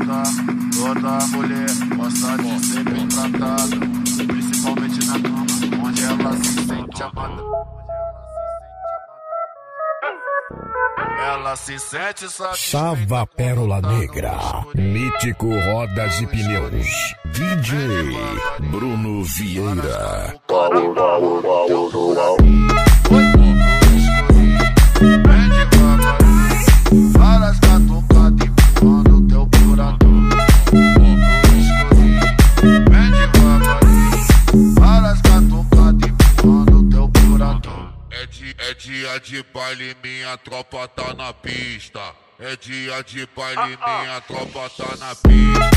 Toda, toda mulher gosta de ser bem tratada, principalmente na cama, onde ela se sente amada. Ela se sente Chava Pérola Negra, Mítico Rodas e Pneus, DJ Bruno Vieira. É, di, dia de baile, minha tropa tá na pista. É dia de baile, minha tropa tá na pista.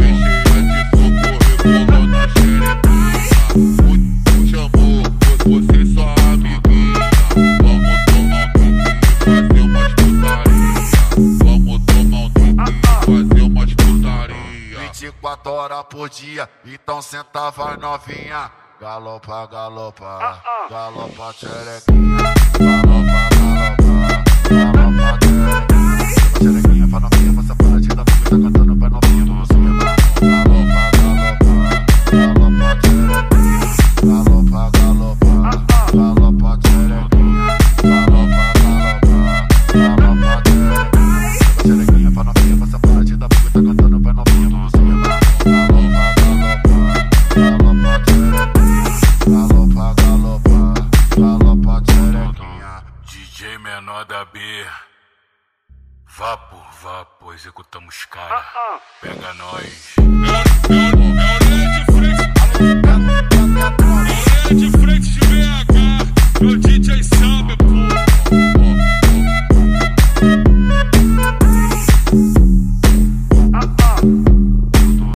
Cheia de fogo, rebolando a xerequinha. Muito chamou, você só amiguinha. Vamos tomar um pique e fazer umas putaria. Vamos tomar um pique e fazer umas putaria. 24 horas por dia, então senta vai novinha. Galopa, galopa, galopa xerequinha. Galopa, menor da B. Vá por vá, pô, executamos cara. Pega nós.